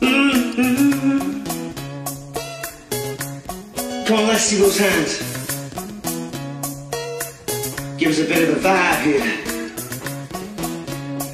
Mm-hmm. Come on, let's see those hands. Give us a bit of a vibe here.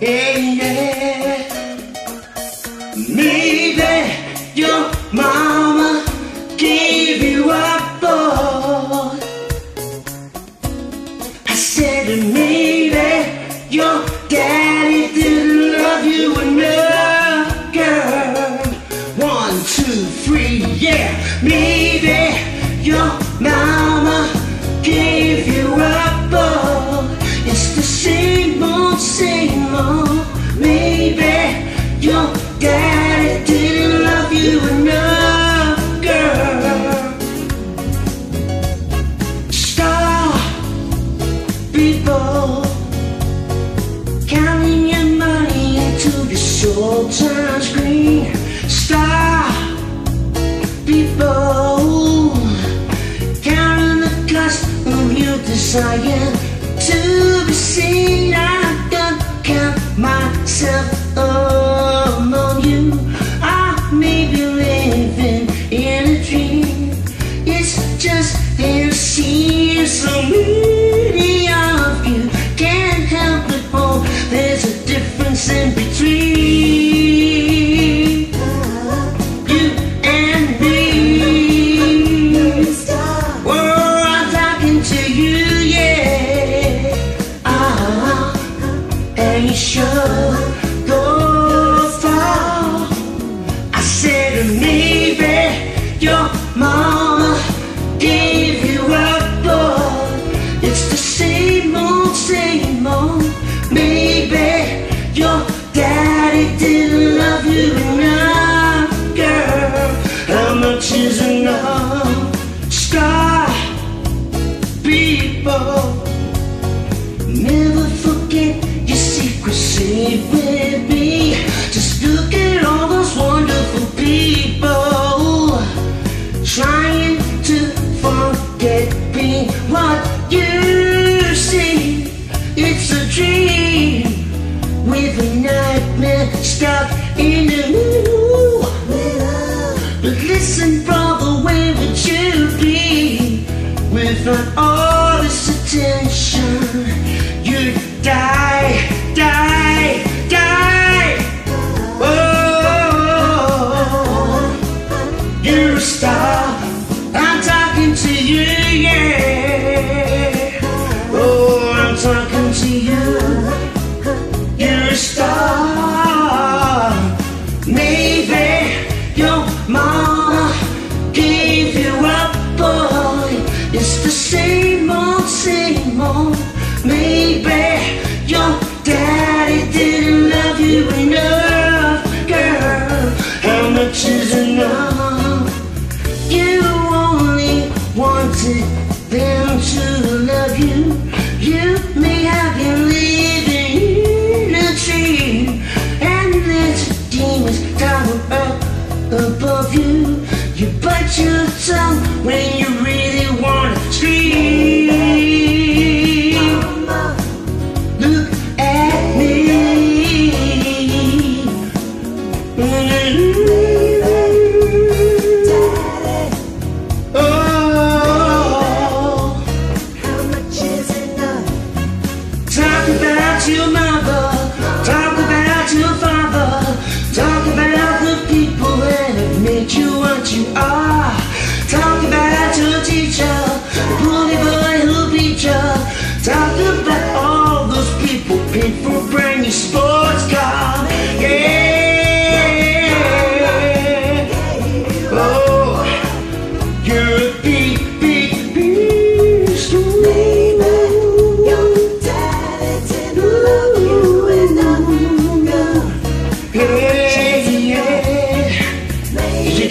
Hey, yeah. Maybe you're my. old sunscreen star people counting the cost of you desire to be seen. I don't count myself among you. Your mama gave you a but it's the same old, same old. Maybe your daddy didn't love you enough, girl. How much is enough? Star people never forget your secrets, baby. won't get me what you see. It's a dream with a nightmare stuck When you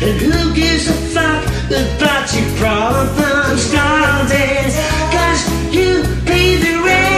And who gives a fuck about your problems, darling? Cause you pay the rent.